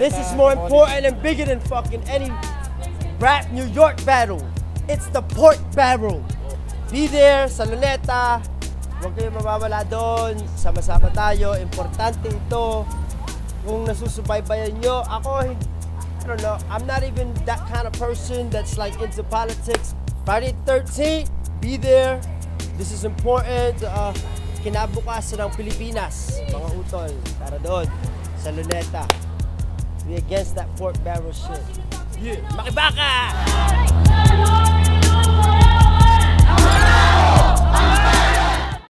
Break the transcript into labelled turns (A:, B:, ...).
A: This is more important and bigger than fucking any rap New York battle. It's the pork barrel. Be there sa Luneta. Huwag kayong mawawala doon. Sama-sama tayo. Importante ito. Kung nasusubaybayan nyo, ako, I don't know, I'm not even that kind of person that's like into politics. Friday 13th, be there. This is important. Uh, kinabukasan ng Pilipinas, mga utol. Tara doon, sa Luneta. We against that pork barrel shit. Yeah. Makibaka!